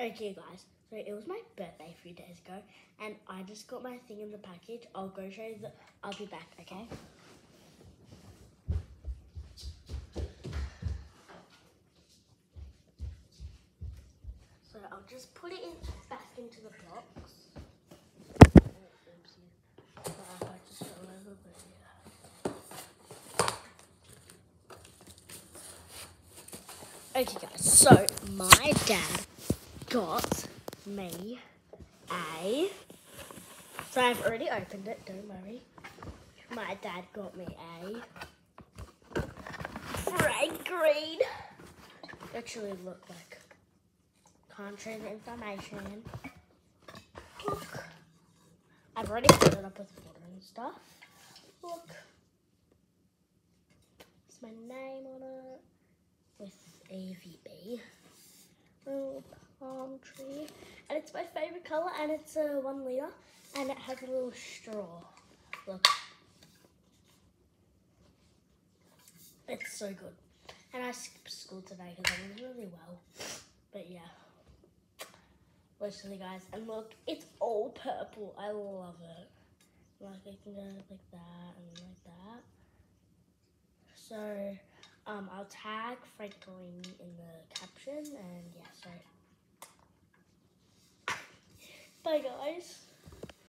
Okay, guys. So it was my birthday few days ago, and I just got my thing in the package. I'll go show you the. I'll be back. Okay. So I'll just put it in back into the box. Oh. Okay, guys. So my dad got me a. So I've already opened it. Don't worry. My dad got me a Frank Green. Actually, look like. The information. Look. I've already filled it up with water and stuff. Look. It's my name on it with AVB. Little palm tree. And colour and it's a one litre and it has a little straw. Look. It's so good. And I skipped school today because I was really well. But yeah. Literally guys, and look, it's all purple. I love it. Like I can go like that and like that. So um, I'll tag Frank Green in the caption and yeah, so bye guys.